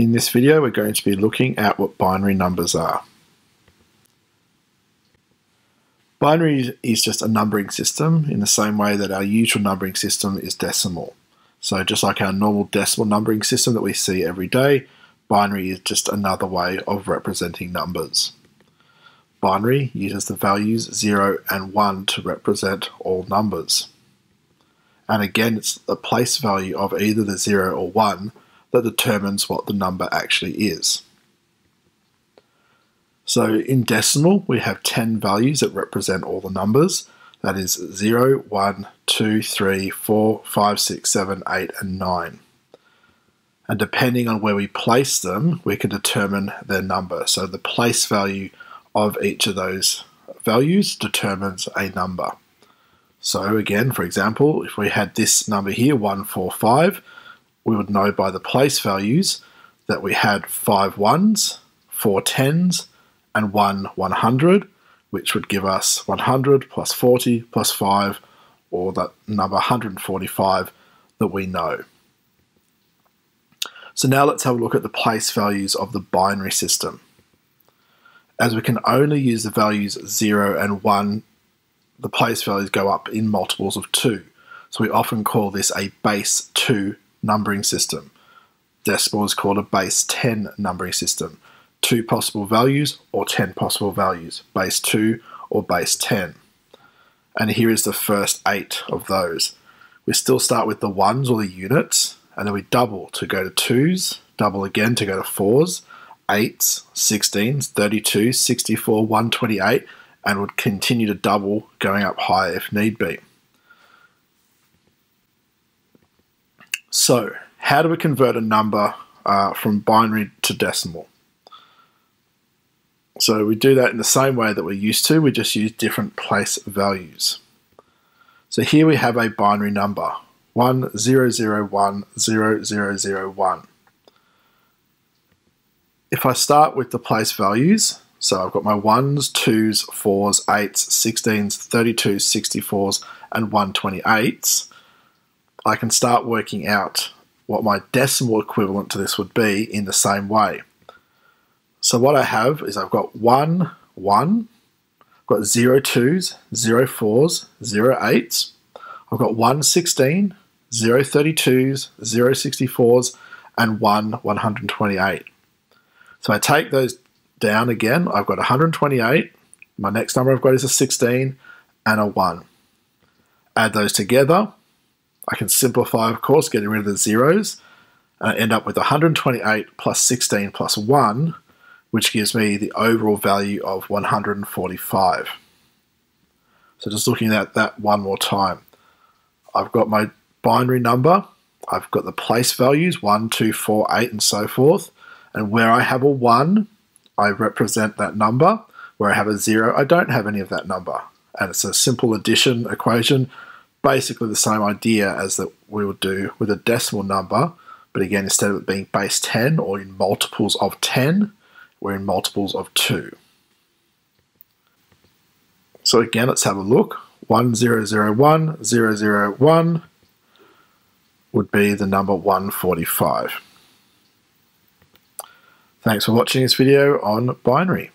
In this video we're going to be looking at what binary numbers are. Binary is just a numbering system in the same way that our usual numbering system is decimal. So just like our normal decimal numbering system that we see every day, binary is just another way of representing numbers. Binary uses the values 0 and 1 to represent all numbers. And again, it's the place value of either the 0 or 1 that determines what the number actually is. So in decimal, we have 10 values that represent all the numbers. That is 0, 1, 2, 3, 4, 5, 6, 7, 8, and 9. And depending on where we place them, we can determine their number. So the place value of each of those values determines a number. So again, for example, if we had this number here, 145, we would know by the place values that we had five ones, four tens, and one 100, which would give us 100 plus 40 plus 5, or that number 145 that we know. So now let's have a look at the place values of the binary system. As we can only use the values 0 and 1, the place values go up in multiples of 2. So we often call this a base 2 numbering system. Decimal is called a base 10 numbering system. Two possible values or 10 possible values, base 2 or base 10. And here is the first eight of those. We still start with the ones or the units, and then we double to go to twos, double again to go to fours, eights, 16s, 32, 64, 128, and would continue to double going up higher if need be. So, how do we convert a number uh, from binary to decimal? So we do that in the same way that we're used to, we just use different place values. So here we have a binary number, 10010001. If I start with the place values, so I've got my 1s, 2s, 4s, 8s, 16s, 32s, 64s, and 128s, I can start working out what my decimal equivalent to this would be in the same way. So what I have is I've got 1, 1, I've got 0 2s, 0 4s, 0 8s, I've got 1 16, 0 32s, 0 64s, and 1 128. So I take those down again, I've got 128, my next number I've got is a 16 and a 1. Add those together, I can simplify, of course, getting rid of the zeros, and I end up with 128 plus 16 plus 1, which gives me the overall value of 145. So just looking at that one more time. I've got my binary number, I've got the place values, 1, 2, 4, 8, and so forth, and where I have a 1, I represent that number. Where I have a 0, I don't have any of that number. And it's a simple addition equation basically the same idea as that we would do with a decimal number, but again, instead of it being base 10 or in multiples of 10, we're in multiples of 2. So again, let's have a look. 1001, 001 would be the number 145. Thanks for watching this video on binary.